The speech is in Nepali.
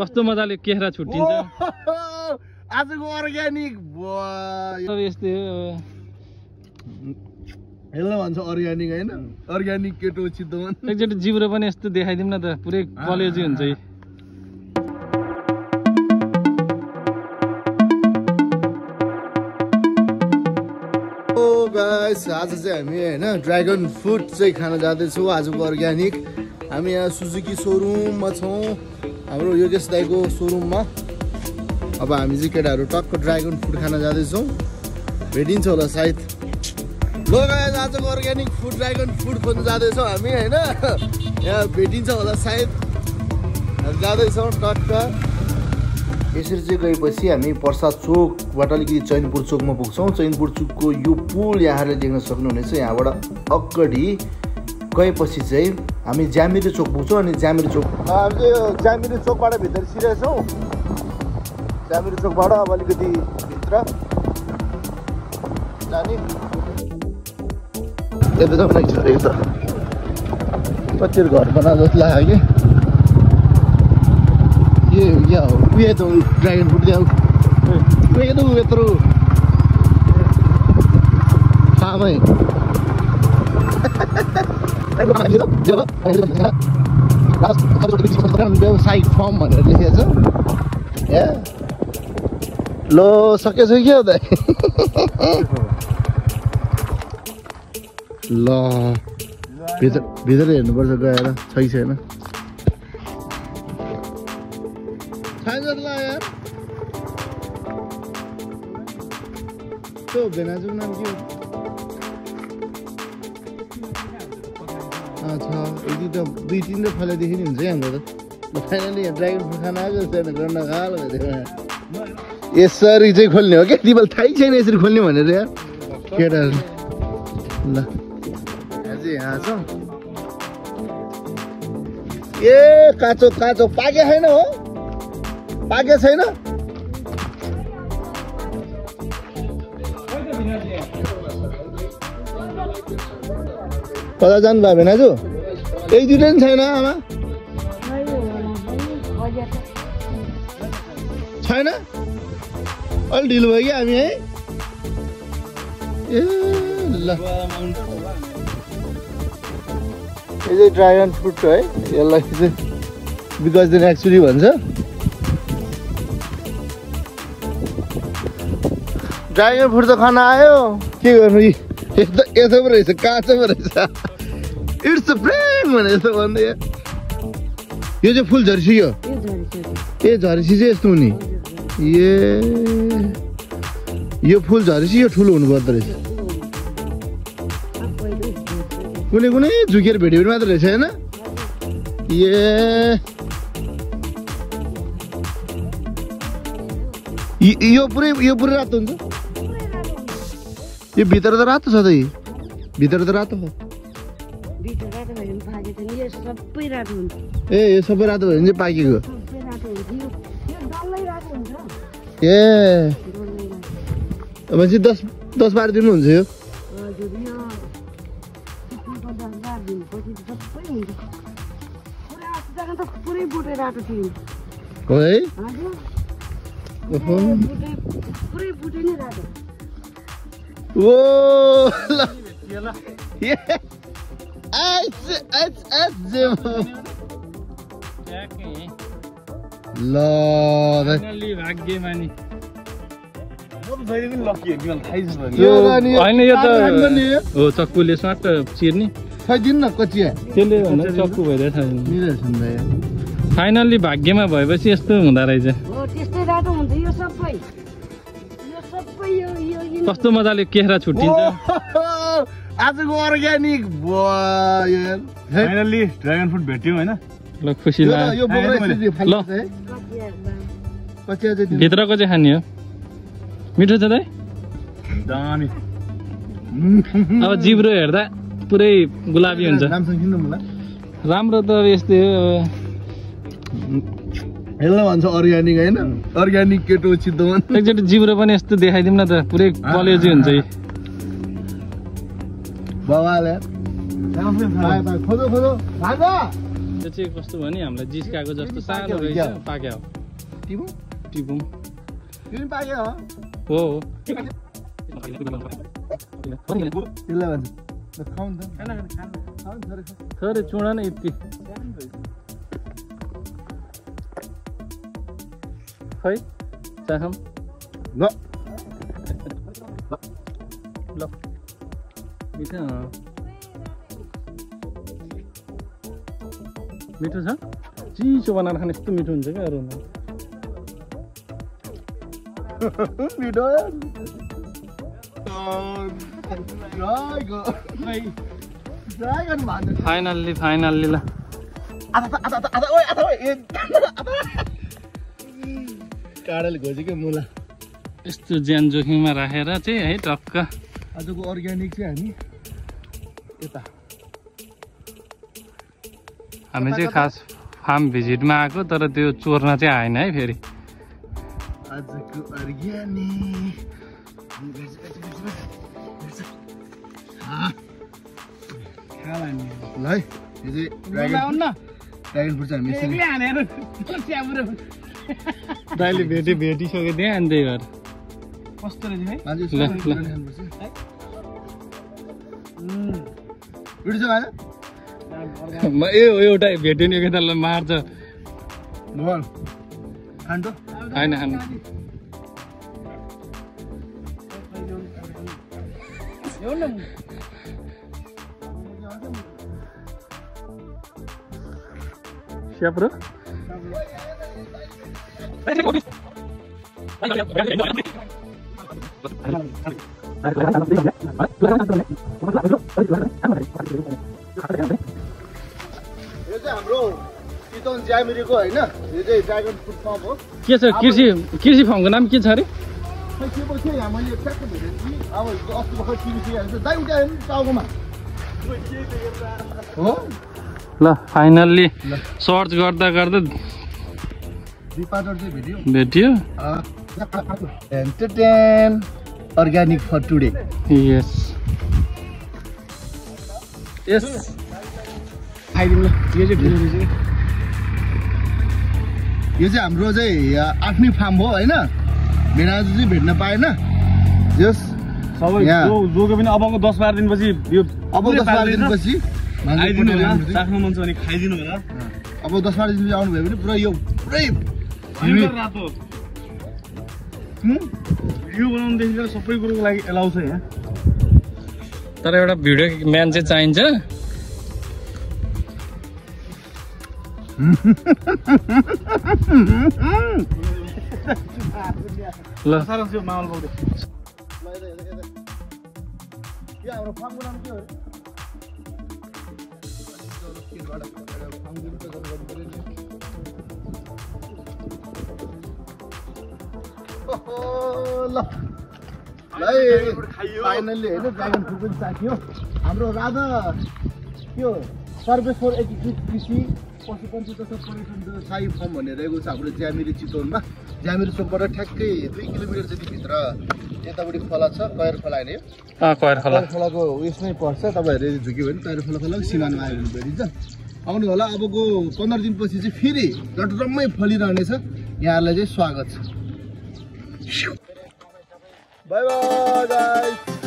कस्तो मजाले केरा छुट्टिन्छ। आजको अर्ग्यानिक यस्तै हो। यसलाई भन्छ अर्ग्यानिक होइन? अर्ग्यानिक केटो चितवन। एकचोटि जिब्रो पनि यस्तो देखाइदिउँ न त पुरै कलेजी हुन्छ गाइस आज चाहिँ हामी होइन ड्रागन फ्रुट चाहिँ खान जाँदैछौँ आजको अर्ग्यानिक। हामी यहाँ सुजुकी सोरुममा छौँ। हाम्रो योगेश दाईको सोरुममा। अब हामी चाहिँ केटाहरू टक्क ड्रागन फ्रुट खान जाँदैछौँ। भेटिन्छ होला सायद। ल गाइस आजको अर्ग्यानिक फुड ड्रागन फ्रुट खोज्न जाँदैछौँ हामी होइन? यहाँ भेटिन्छ होला सायद। जाँदैछौँ टक्क। यसरी चाहिँ गएपछि हामी प्रसाद चोकबाट अलिकति चैनपुर चोकमा पुग्छौँ। चैनपुर चोकको यो पुल यहाँहरूले देख्न सक्नुहुनेछ। यहाँबाट अगाडि गएपछि चाहिँ हामी ज्यामिरे चोक पुग्छौँ अनि ज्यामिरे चोक हामी चाहिँ यो ज्यामिरे चोकबाट भित्र छिरेछौँ ज्यामिरे चोकबाट अब अलिकति भित्र। जाने। कति घर बना जस्तो लाग्यो कि? ये उयो त ड्रागन फ्रुट त्यहाँ उयो त उयो यत्रो। फार्मै फर्म भनेर लेखेको छ ए लो सकेछ कि हो ल भित्र भित्र हेर्नुपर्छ गएर छै छैन त्यो भेनाजुको नाम के हो छ एक दुईवटा दुई तिनवटा फलाइदेखि नि हुन्छ है हाम्रो त। फाइनली ड्रागन फ्रुट खान आएको छैन गर्न गालो भइदियो यसरी चाहिँ खोल्ने हो क्या? तिमीलाई थाहै छैन यसरी खोल्ने भनेर यार। केटाहरू। ल। यहाँ छ। ए काँचो काँचो पाके छैन हो? पाके छैन? कता जानु भयो भेनाजु एक दुइटा पनि छैन आमा। छैन? अलि ढिलो भयो कि हामी है? ए ल। यो चाहिँ ड्रागन फ्रुट है यसलाई चाहिँ बिकज देन एक्चुली भन्छ। ड्रागन फ्रुट त खान आयो। के गर्नु यी? यस्तो यस्तो पो रहेछ काँचो पो रहेछ इट्स फ्रेन्ड भने जस्तो भन्दै। यो चाहिँ फुल झरिसक्यो यो ए झरेपछि चाहिँ यस्तो हुने ए यो फुल झरेपछि यो ठुलो हुनुपर्दो रहेछ। कुनै कुनै झुकेर भेट्यो भने मात्र रहेछ होइन ए यो पुरै यो पुरै रातो हुन्छ यो भित्र त रातो छ त भित्र त रातो हुन्छ ए यो सबै रातो भयो भने चाहिँ पाकेको ए। भनेपछि दस दस बाह्र दिन हुन्छ यो हो। ओहो। ल होइन यो। त हो चक्कुले स्वाट चिर्ने। न कचिया। त्यसले भन्दा चक्कु भइरहेछ मिलेछन् भाइ फाइनल्ली भाग्यमा भएपछि यस्तो हुँदो रहेछ। हो त्यस्तै रातो हुन्छ यो सबै। कस्तो मजाले केरा छुट्टिन्छ। आजको अर्ग्यानिक फाइनल्ली ड्रागन फ्रुट भेट्यौँ होइन? ल खुसी यो लाग्यो। ल। भित्रको चाहिँ खाने हो। मिठो छ दामी। अब जिब्रो हेर्दा पुरै गुलाबी हुन्छ। राम्रो त अब यस्तै हो। यसलाई भन्छ अर्ग्यानिक होइन? अर्ग्यानिक केटो चितवन एकचोटि जिब्रो पनि यस्तो देखाइदिउँ न त पुरै कलेजी हुन्छ यी बाबाले त्यो चाहिँ कस्तो भयो नि हामीलाई जिस्काएको जस्तो सानो रहेछ। क्या? पाक्यो। टिमु टिपुम पाक्यो हो हो हो। त्यसलाई भन्छ। थोरै चुडा नै यति। खै चाखम ल। ल। मिठो। मिठो छ? चिसो बनाएर खाने यस्तो मिठो हुन्छ क्या अरू मिठो फाइनल्ली फाइनल्ली ल। काँडाले घोजेको मुला? यस्तो ज्यान जोखिममा राखेर चाहिँ है टक्क। आजको अर्ग्यानिक चाहिँ हामी यता। हामी चाहिँ खास फार्म भिजिटमा आएको तर त्यो चोर्न चाहिँ आएन है फेरि। आजको अर्ग्यानिक। ल है यो चाहिँ ड्रागन फ्रुट चाहिँ हामी दाइले भेटी भेटिसक्यो त्यहाँ अनि त्यही भएर। कस्तो रहेछ? म ए एउटा भेट्यो नि एकतालाई मार्छ। होइन खानु स्याप्रो? हाम्रो चितवन ज्यामिरीको होइन यो चाहिँ ड्रागन फ्रुट पम्प हो के छ कृषि कृषि फार्मको नाम के छ अरे खै के पो थियो यहाँ मैले ट्याक्क भेटेको थिएँ अब हिजो अस्ति भर्खर टिभी सिरियल दाइ उठायो नि टाउकोमा हो ल फाइनल्ली। सर्च गर्दा गर्दा भेट्यो। Organic for today yes. Yes ल यो चाहिँ यो चाहिँ हाम्रो चाहिँ आफ्नै फार्म हो होइन? भेनाजु चाहिँ भेट्न पाएन। जस सबै यहाँ। जो जोको पनि अबको दस बाह्र दिनपछि यो अब दस बाह्र। दिनपछि आइदिनु होला। राख्नु मन छ भने खाइदिनु होला। अब दस बाह्र दिनपछि आउनुभयो भने पुरा यो पुरै रातो भिडियो बनाउनुदेखि लिएर सबै कुरोको लागि एलाउ छ यहाँ। तर एउटा भिडियो म्यान चाहिँ चाहिन्छ। ल। माहौल हाम्रो फार्मको नाम के हो ल। फाइनल्ली होइन ड्रागन फ्रुट पनि साथी हाम्रो राधा त्यो सर्वे फोर एकीकृत कृषि पशुपन्छी तथा पर्यटन व्यवसायी फर्म भन्ने रहेको छ हाम्रो ज्यामिरी चितवनमा। ज्यामिरी चोकबाट ठ्याक्कै दुई किलोमिटर जति भित्र यतापट्टि खोला छ कयर खोला होइन यो? खोलाको उयसमै पर्छ तपाईँहरू यदि झुक्यो भने कयर खोला खोला सिमानमा आयो भने भेटिन्छ। आउनु होला अबको पन्ध्र दिनपछि चाहिँ फेरि डटरम्मै फलिरहनेछ। यहाँहरूलाई चाहिँ स्वागत छ। Bye bye guys.